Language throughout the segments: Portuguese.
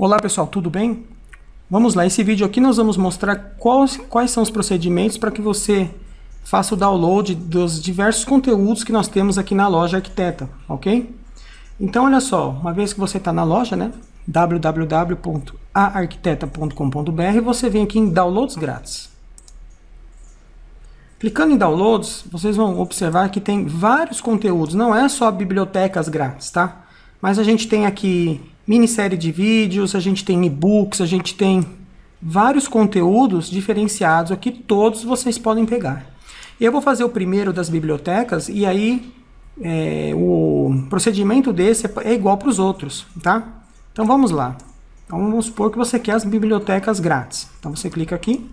Olá pessoal, tudo bem? Vamos lá, esse vídeo aqui nós vamos mostrar quais, quais são os procedimentos para que você faça o download dos diversos conteúdos que nós temos aqui na loja Arquiteta, ok? Então olha só, uma vez que você está na loja, né, www.aarquiteta.com.br, você vem aqui em Downloads Grátis. Clicando em Downloads, vocês vão observar que tem vários conteúdos, não é só bibliotecas grátis, tá? Mas a gente tem aqui minissérie de vídeos, a gente tem e-books, a gente tem vários conteúdos diferenciados aqui, todos vocês podem pegar. Eu vou fazer o primeiro das bibliotecas e aí é, o procedimento desse é igual para os outros, tá? Então vamos lá. Então vamos supor que você quer as bibliotecas grátis. Então você clica aqui.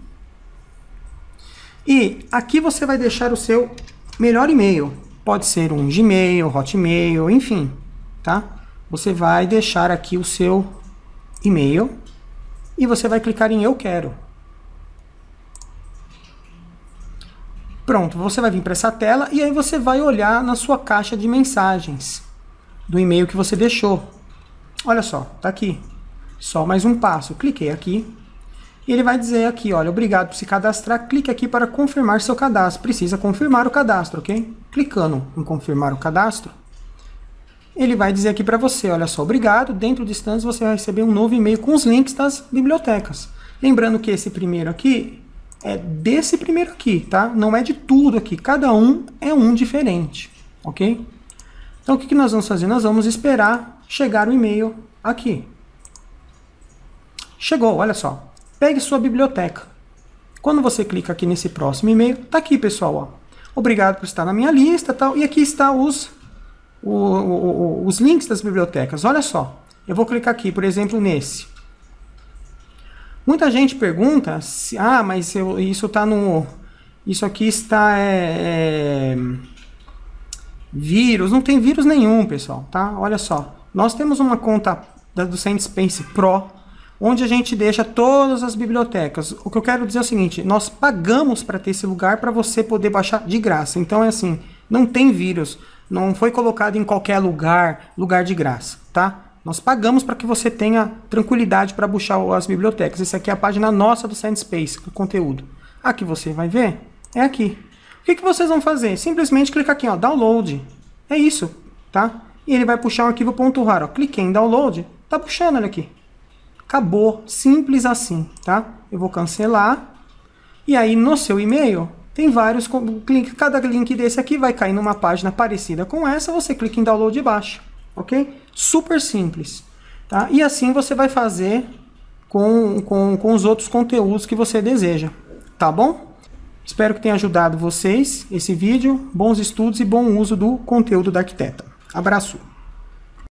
E aqui você vai deixar o seu melhor e-mail. Pode ser um Gmail, Hotmail, enfim, tá? Você vai deixar aqui o seu e-mail e você vai clicar em Eu Quero. Pronto, você vai vir para essa tela e aí você vai olhar na sua caixa de mensagens do e-mail que você deixou. Olha só, tá aqui. Só mais um passo. Cliquei aqui e ele vai dizer aqui, olha, obrigado por se cadastrar. Clique aqui para confirmar seu cadastro. Precisa confirmar o cadastro, ok? Clicando em confirmar o cadastro, ele vai dizer aqui para você, olha só, obrigado, dentro de instantes você vai receber um novo e-mail com os links das bibliotecas. Lembrando que esse primeiro aqui é desse primeiro aqui, tá? Não é de tudo aqui, cada um é um diferente, ok? Então o que, que nós vamos fazer? Nós vamos esperar chegar o e-mail aqui. Chegou, olha só. Pegue sua biblioteca. Quando você clica aqui nesse próximo e-mail, tá aqui, pessoal, ó. Obrigado por estar na minha lista, tal. E aqui está os o, o, os links das bibliotecas. Olha só, eu vou clicar aqui, por exemplo, nesse. Muita gente pergunta se, ah, mas eu, isso está no, isso aqui está é, é, vírus. Não tem vírus nenhum, pessoal, tá? Olha só, nós temos uma conta da, do SendSpace Pro, onde a gente deixa todas as bibliotecas. O que eu quero dizer é o seguinte, nós pagamos para ter esse lugar para você poder baixar de graça. Então é assim, não tem vírus. Não foi colocado em qualquer lugar, lugar de graça, tá? Nós pagamos para que você tenha tranquilidade para baixar as bibliotecas. Essa aqui é a página nossa do SendSpace, com conteúdo. Aqui você vai ver, é aqui. O que, que vocês vão fazer? Simplesmente clicar aqui, ó, download. É isso, tá? E ele vai puxar o arquivo .rar, ó. Cliquei em download, tá puxando ele aqui. Acabou, simples assim, tá? Eu vou cancelar. E aí no seu e-mail, tem vários cada link desse aqui vai cair numa página parecida com essa, você clica em download baixa, ok? Super simples, tá? E assim você vai fazer com, com, com os outros conteúdos que você deseja, tá bom? Espero que tenha ajudado vocês esse vídeo, bons estudos e bom uso do conteúdo da arquiteta. Abraço!